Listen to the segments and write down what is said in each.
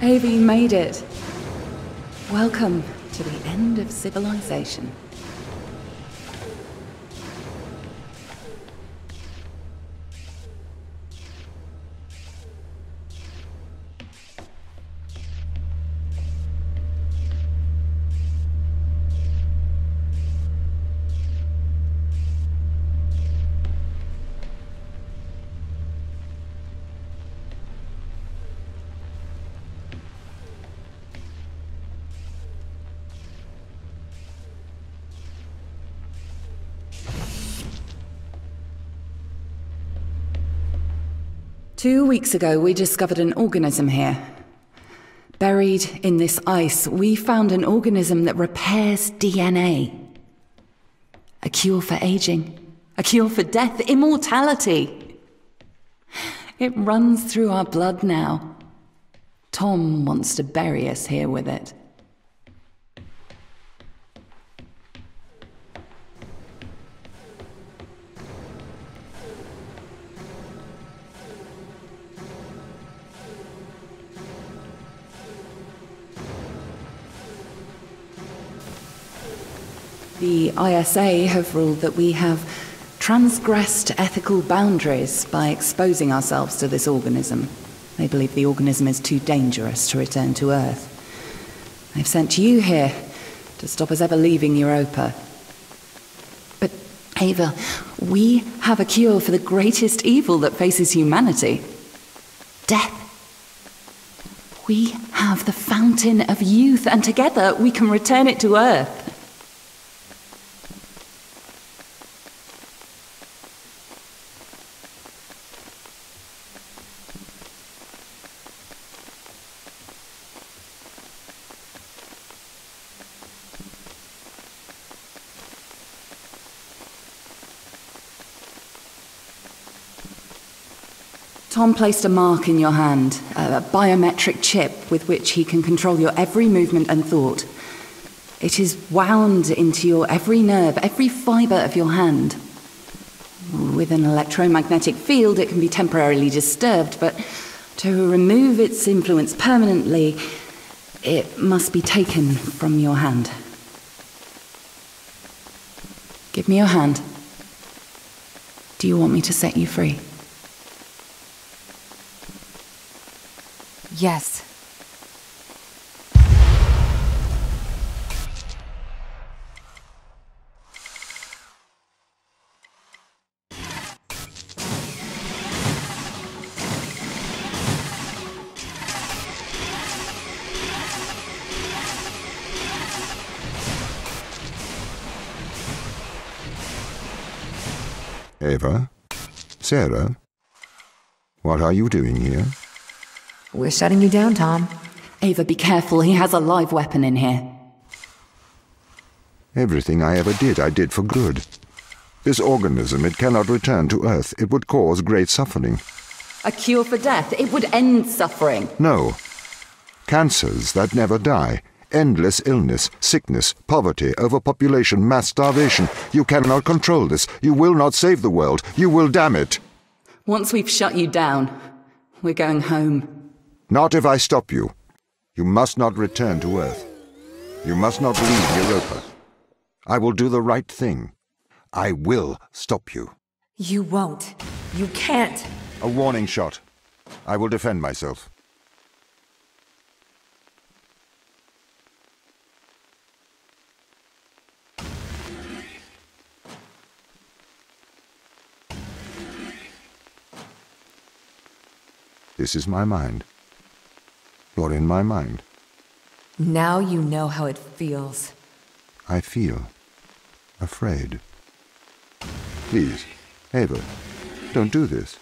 You made it. Welcome to the end of civilization. Two weeks ago, we discovered an organism here. Buried in this ice, we found an organism that repairs DNA. A cure for aging, a cure for death, immortality. It runs through our blood now. Tom wants to bury us here with it. The ISA have ruled that we have transgressed ethical boundaries by exposing ourselves to this organism. They believe the organism is too dangerous to return to Earth. They've sent you here to stop us ever leaving Europa. But, Ava, we have a cure for the greatest evil that faces humanity death. We have the fountain of youth, and together we can return it to Earth. Tom placed a mark in your hand, a biometric chip with which he can control your every movement and thought. It is wound into your every nerve, every fibre of your hand. With an electromagnetic field, it can be temporarily disturbed, but to remove its influence permanently, it must be taken from your hand. Give me your hand. Do you want me to set you free? Yes. Ava? Sarah? What are you doing here? We're shutting you down, Tom. Ava, be careful. He has a live weapon in here. Everything I ever did, I did for good. This organism, it cannot return to Earth. It would cause great suffering. A cure for death. It would end suffering. No. Cancers that never die. Endless illness, sickness, poverty, overpopulation, mass starvation. You cannot control this. You will not save the world. You will damn it. Once we've shut you down, we're going home. Not if I stop you. You must not return to Earth. You must not leave Europa. I will do the right thing. I will stop you. You won't. You can't. A warning shot. I will defend myself. This is my mind. In my mind. Now you know how it feels. I feel afraid. Please, Ava, don't do this.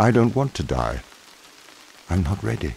I don't want to die. I'm not ready.